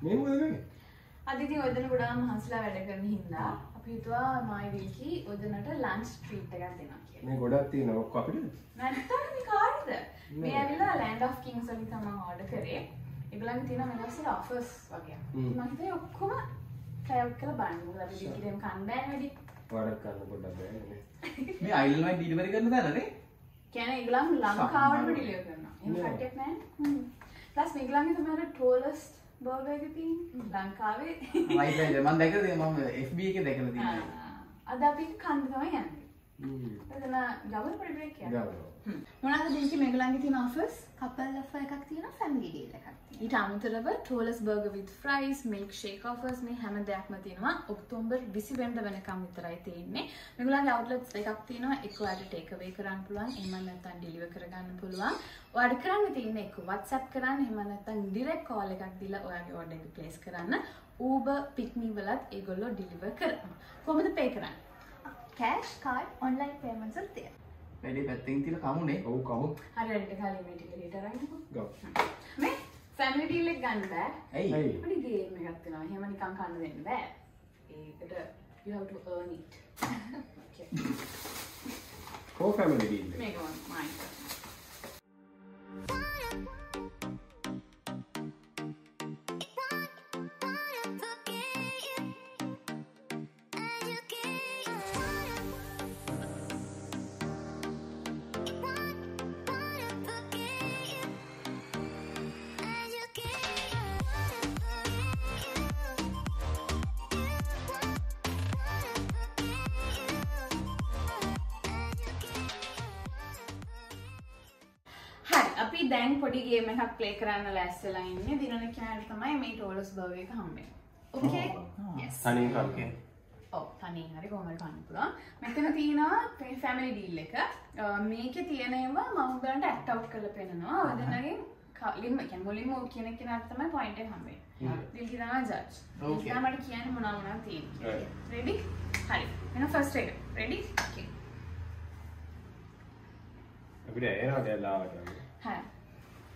මේ මොකද අදිති ඔදන ගොඩා මහන්සලා වැඩ කරන හින්දා අපි හිතුවා මයිවිල්හි ඔදනට ලන්ච් ට්‍රීට් එකක් දෙනවා කියලා. මේ ගොඩක් තියෙන ඔක්කො අපිට නැත්තම් මේ කාර්ද? මේ ඇවිල්ලා Land of Kings වලින් තමයි ඕඩර් කරේ. ඒගොල්ලන්ගේ තියෙන මෙලස්ල ඔෆර්ස් වගේ. හිතුවේ ඔක්කොම try out කරලා බලන්න. මොකද අපි දෙකේම කන්න බෑ වැඩි. වරක් කරන්න පොඩ්ඩක් බෑනේ මේ අයිල්ලමයි ඩිලිවරි කරන තැනනේ කියන්නේ ඒගොල්ලන් ලංකාවටම ඩිලිවර් කරනවා. එහෙම නෑ. කට්ටියක් නැහැ. හ්ම්. ප්ලස් මේගොල්ලන්ගේ තමයි ටෝලස්ට් තියෙන්නේ ලංකාවේ. මම දැකලා තියෙනවා මම FB එකේ දැකලා තියෙනවා ආ, අද අපි කන්න තමයි යන්නේ. එතන ජවල් පොඩි බ්‍රේක් එකක්. ගමන මොනවද දෙන්කි මේගොල්ලන්ගේ තියෙන couple offer එකක් එකක්. ඊට අමතරව Tollers burger with fries, milkshake offers මේ හැම දෙයක්ම තියෙනවා. ඔක්තෝබර් 20 වෙනිදා වෙනකම් විතරයි තියෙන්නේ. මේගොල්ලන්ගේ outlets දෙකක් තියෙනවා. එක ඔයාලට take away කරන්න පුළුවන්. එහෙම නැත්නම් deliver කරගන්න පුළුවන්. ඔයාලට කරන්න තියෙන්නේ එක WhatsApp කරන්න. එහෙම නැත්නම් direct call එකක් දීලා ඔයාගේ order එක place කරන්න. Uber pick me වලත් ඒගොල්ලෝ deliver කරනවා. කොහොමද pay කරන්නේ? කෑෂ් කාඩ් ඔන්ලයින් පේමන්ස් වල තියෙනවා. වැඩි පැත්තෙන් තියලා කමුනේ ඔව් කමු හරියට කලින් මේ ටික ලිට අරගෙනකෝ. ගමු මේ ෆැමිලි ඩීල් එක ගන්න බෑ. ඇයි පොඩි ගේම් එකක් තියෙනවා. එහෙම නිකන් කන්න දෙන්න බෑ. ඒකට you have to earn it. okay. කෝ ෆැමිලි ඩීල් එක මේක මම දැන් පොඩි ගේම් එකක් ප්ලේ කරන්න ලෑස්තිලා ඉන්නේ. දිනන කෑල්ල තමයි මේ ටෝලස් බර්ගර් එක හම්බෙන්නේ. Okay? Yes. තනින් කල්කේ ඔව් තනියෙන් හරි කොහොම හරි කන්න පුළුවන්. මෙතන තියෙනවා මේ ෆැමිලි ඩීල් එක. මේකේ තියෙන ඒවා මම උඹලන්ට ඇක්ට් අවුට් කරලා පෙන්නනවා. ඔය දෙන්නගෙන් කලින්ම කියන්නේ මුලින්ම ඔය කියන කෙනාට තමයි පොයින්ට් එක හම්බෙන්නේ. දිල්කි තමයි ජජ්. දිල්කි මට කියන්න මොනවා මොනවා තියෙන්නේ. Right. රෙඩි? හරි. එහෙනම් ෆස්ට් එක. රෙඩි? ඕකේ. අපිට එනවා දැල්ලාවට හරි. නෑ නෑ කියන්නේ. හරි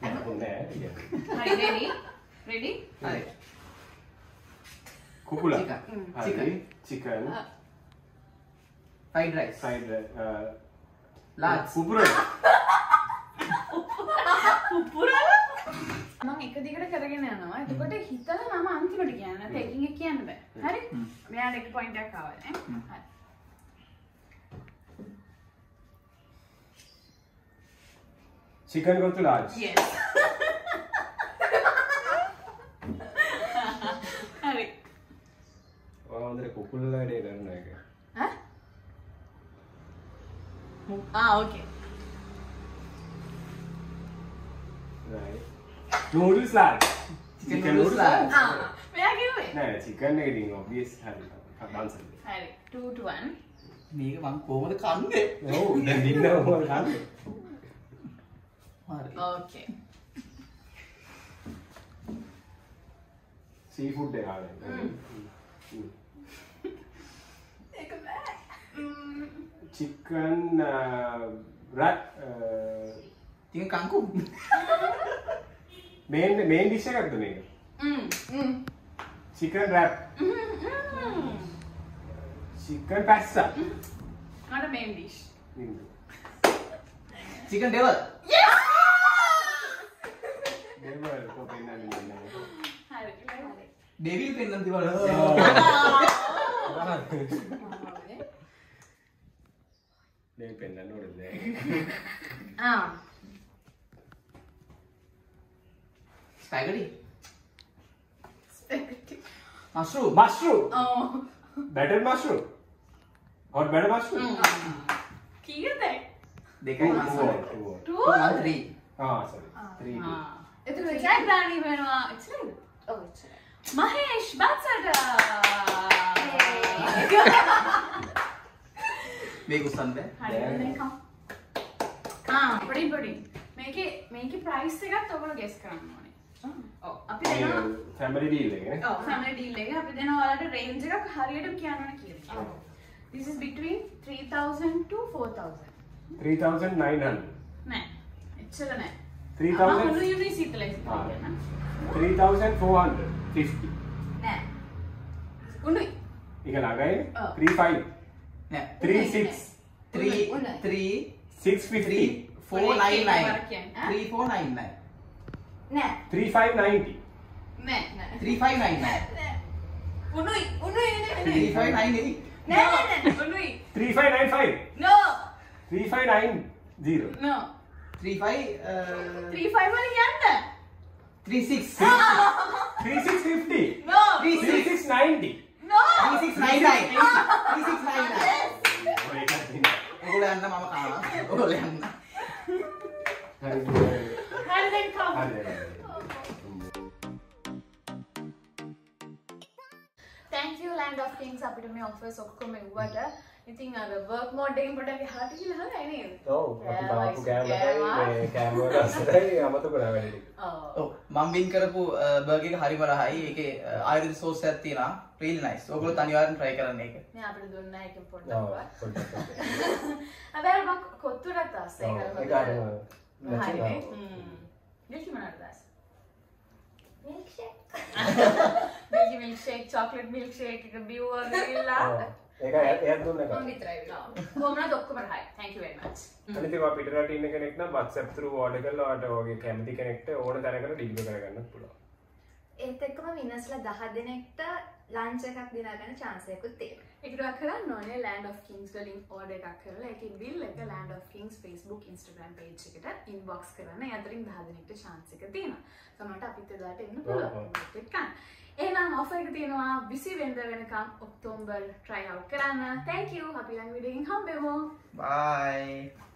රෙඩි? රෙඩි? හරි කුකුලා Chicken. හරි Chicken. Chicken fried rice side Large. කුපුර මම එක දිගට කරගෙන යනවා. එතකොට හිතලා මම අන්තිමට කියන්න. එකින් එක කියන්න බෑ. හරි? මෙයාට එක පොයින්ට් එකක් ආවා නේ. හරි. චිකන් ගොතු ලාජ් Yes. හරි. ඔයා හොඳට කුකුල් වැඩේ කරන එක ඈ? ආ okay. right noodles large Chicken noodles large. ආ මෙයා කිව්වේ. නෑ චිකන් එක ඉතින් obvious හරි බන්සල් හරි. 2 to 1. මේක මං කොහොමද කන්නේ ඔව් දැන් දින්න ඕන කන්නේ ඕකේ. සී ෆුඩ් එක ආවේ ඒක බෑ. ම්ම්. චිකන් රැට් ටික කංකු මේන් මේන් ඩිෂ් එකක්ද මේක ම්ම්. ම්ම්. චිකන් රැප් ම්ම්. චිකන් පැස්සා මට main dish. Chicken devil devil devil pen అంది వాడు నేను పెన్ అన్న ఓడలే ఆ స్పాగెటీ స్పాగెటీ మష్రూమ్ మష్రూమ్ ఓ बैटर मशरूम और बैटर मशरूम ठीक है देखा ही टू टू थ्री हाँ सॉरी थ्री ආ sorry 3 ආ. එතකොට ජයග්‍රාණී වෙනවා. එච්චරද? ඔව් එච්චරයි. මහේෂ් බත්සට. මේක උස්සන්න බෑ හරි දැන්. මේකම්. පොඩි පොඩි මේකේ මේකේ ප්‍රයිස් එකත් ඔයගොල්ලෝ ගෙස් කරන්න ඕනේ. ඔව් අපි දෙනවා ෆැමිලි ඩීල් එක නේ ඔව් ෆැමිලි ඩීල් එක අපි දෙනවා ඔයාලට රේන්ජ් එකක් හරියට කියන්න ඕනේ කියලා. This is between 3000 to 4000. 3900 නෑ. එච්චර නෑ. 3000 අහනු යුනි සීතලයි ආ. කියන. 3450 නෑ. උණුයි. ඒක ළඟයි ඔව්. 35 නෑ 36 3 උණයි. 3 650 499 3499 නෑ. 3590 නෑ නෑ. 3599 උණුයි. උණුයි නේ. 3598 නෑ නෑ නෑ. උණුයි. 3595 No. 3590 No. 35 35 වල යන්න. 36 3650 No. 3690 No. 3699 3699 ඔය එකක් තියෙනවා. ඔයගොල්ලෝ යන්න මම කාවා ඔයගොල්ලෝ යන්න හරි හරි දැන් කම්. හරි thank you land of kings අපිට මේ offers ඔක්කොම එව්වට ඉතින් අර work mode එකෙන් පොඩ්ඩක් එහාට ගිහලා හරි නේද? ඔව් අපි බාපු කෑම, කෑමටයි මේ කෑම වල අසරයි අමතක කරා වැඩි ටික. ඔව්. ඔව් මම බින් කරපු බර්ගර් එක හරිම රහයි ඒකේ ආයුර්වේද සෝස් එකක් තියෙනවා really nice ඔයගොල්ලෝ අනිවාර්යෙන් try කරන්න ඒක මේ අපිට දුන්නා එකෙන් ඔව් පොඩ්ඩක්. පොඩ්ඩක්. හැබැයි මම කොත්තුරට ආසයි ඔව් ඒක කරලා. හරිම හරිනේ. නැති. හ්ම්. දෙකි මොනවද දාස්? milkshake. Milky milkshake, chocolate milkshake එක බිව් වගේලා. ඔව්. ඒක එයත් දුන්න එක. මම විතරයි. කොහොමද ඔක්කොම රහයි. thank you very much. අනිත් ඒවා පිට රට ඉන්න කෙනෙක් නම් WhatsApp through order කරලා ඔයාලට ඔයගේ කැමති කෙනෙක්ට ඕන තැනකට ඩිලිවර් කරගන්නත් පුළුවන්. ඒත් එක්කම විනස්ලා දහ දෙනෙක්ට ලංච එකක් දිනාගන්න චාන්සයකුත් තියෙනවා. ඒකට කරන්න ඕනේ Land of Kings වලින් order එකක් කරලා ඒකේ bill එක Land of Kings Facebook Instagram page එකට inbox කරන්න. අතරින් 10 දෙනෙක්ට chance එක තියෙනවා. සමහරට අපිත් එදාට එන්න ඔව්, පුළුවන්. ඒකත් එක්කන්. එහෙනම් offer එක තියෙනවා 20 වෙනිදා වෙනකම් ඔක්තෝබර් try out කරන්න. Thank you. අපි ළඟ වීඩියෝ එකකින් හම්බෙමු. bye